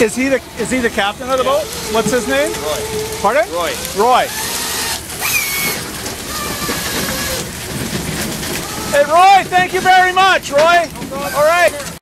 Is he the is he the captain of the boat? What's his name? Roy. Pardon? Roy. Roy. Hey Roy, thank you very much, Roy. All right.